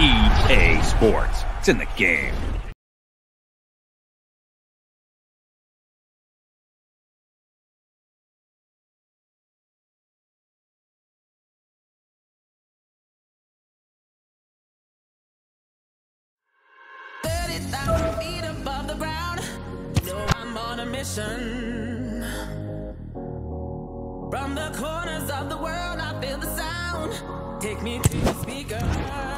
EA Sports. It's in the game. mission. From the corners of the world, I feel the sound. Take me to the speaker.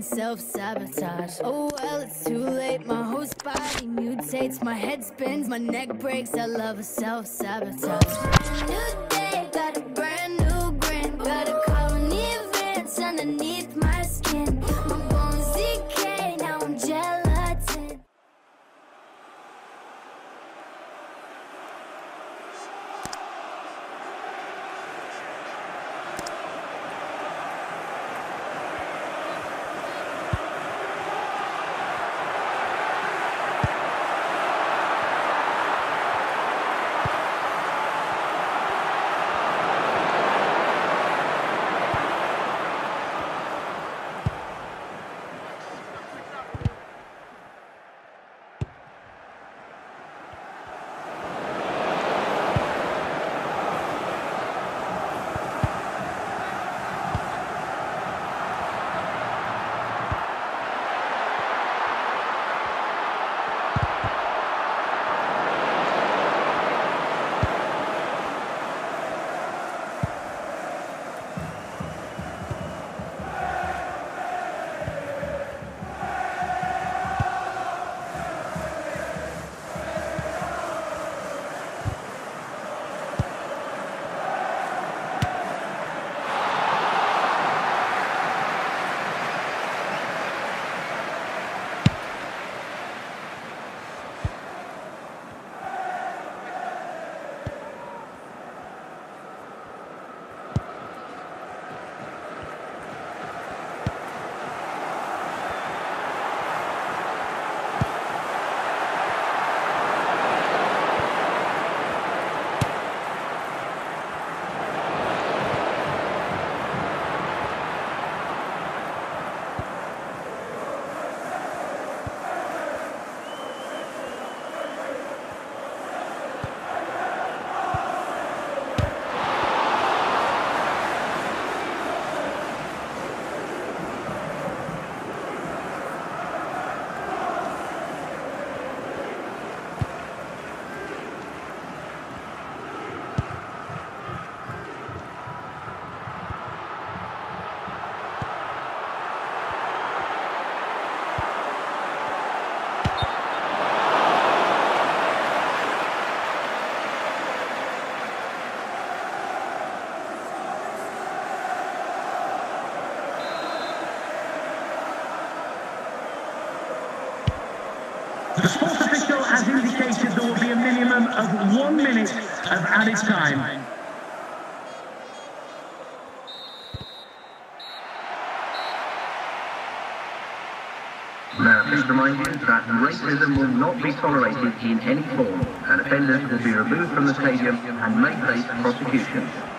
self-sabotage. Oh well, it's too late, my whole body mutates. My head spins, my neck breaks, I love a self-sabotage. The fourth official has indicated there will be a minimum of one minute of added time. Now, please remind you that racism will not be tolerated in any form, and offenders will be removed from the stadium and may face prosecution.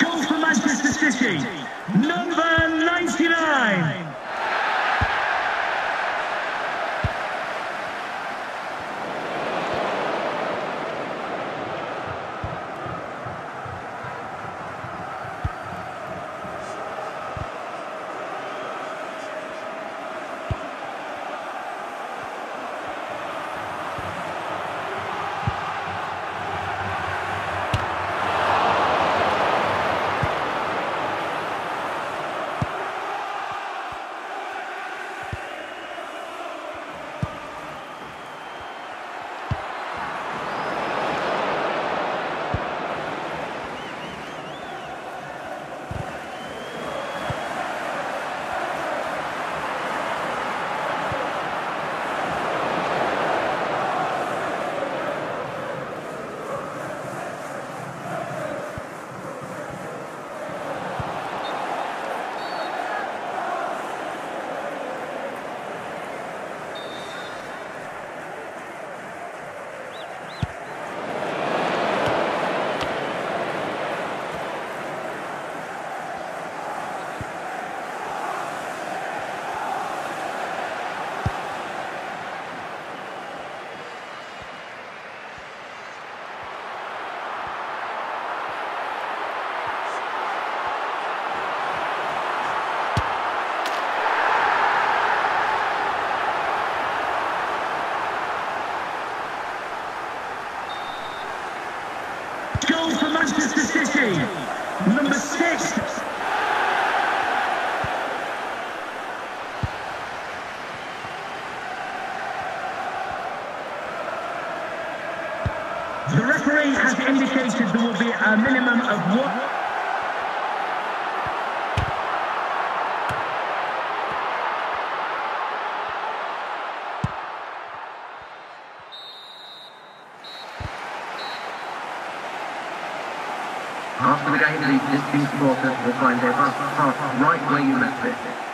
Goal for Manchester City, number 99. Goal for Manchester City, number six. The referee has indicated there will be a minimum of one. After the game, the visiting supporters will find their bus parked right where you left it.